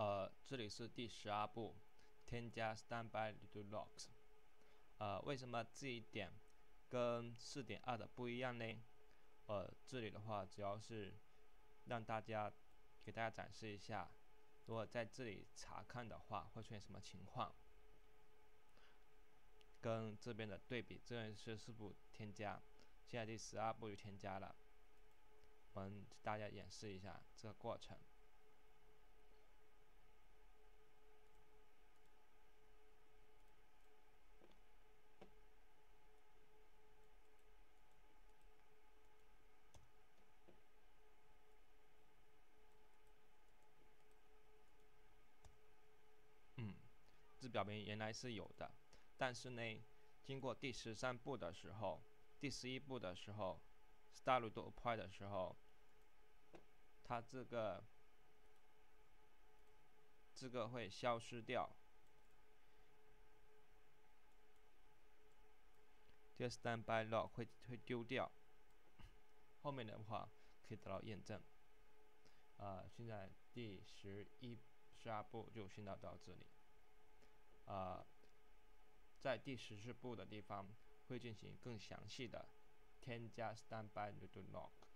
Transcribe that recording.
呃，这里是第十二步，添加 standby to logs。呃，为什么这一点跟四点二的不一样呢？呃，这里的话主要是让大家给大家展示一下，如果在这里查看的话会出现什么情况，跟这边的对比。这边是四步添加，现在第十二步就添加了。我们大家演示一下这个过程。嗯，这表明原来是有的，但是呢，经过第十三步的时候，第十一步的时候，start to apply 的时候，它这个这个会消失掉，这个 standby log 会会丢掉，后面的话可以得到验证。啊，现在第十一。十二步就训到到这里，呃，在第十四步的地方会进行更详细的添加 standby to do log。